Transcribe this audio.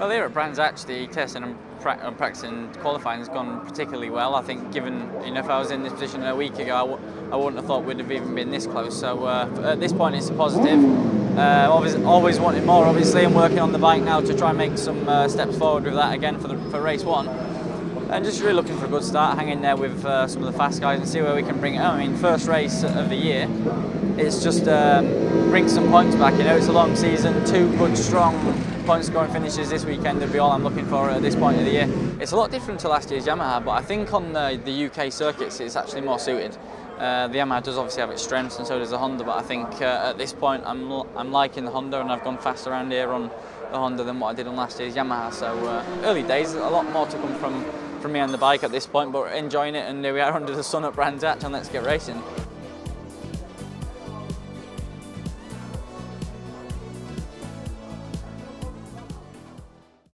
Well, here at Brands the testing and, pra and practicing qualifying has gone particularly well. I think, given you know, if I was in this position a week ago, I w I wouldn't have thought we'd have even been this close. So uh, at this point, it's a positive. Uh, always, always wanting more, obviously, and working on the bike now to try and make some uh, steps forward with that again for the, for race one. And just really looking for a good start, hang in there with uh, some of the fast guys and see where we can bring it home. I mean, first race of the year, it's just um, bring some points back. You know, it's a long season, two good, strong point scoring finishes this weekend would be all I'm looking for at this point of the year. It's a lot different to last year's Yamaha, but I think on the, the UK circuits it's actually more suited. Uh, the Yamaha does obviously have its strengths and so does the Honda, but I think uh, at this point I'm, I'm liking the Honda and I've gone faster around here on the Honda than what I did on last year's Yamaha. So uh, early days, a lot more to come from, from me on the bike at this point, but enjoying it and here we are under the sun at Brands Hatch and let's get racing.